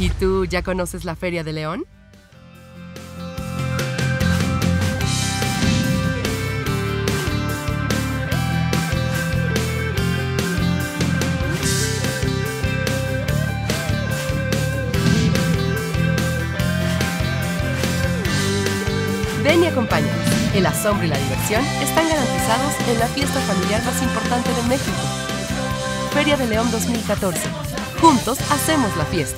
¿Y tú ya conoces la Feria de León? Ven y acompáñanos. El asombro y la diversión están garantizados en la fiesta familiar más importante de México. Feria de León 2014. Juntos hacemos la fiesta.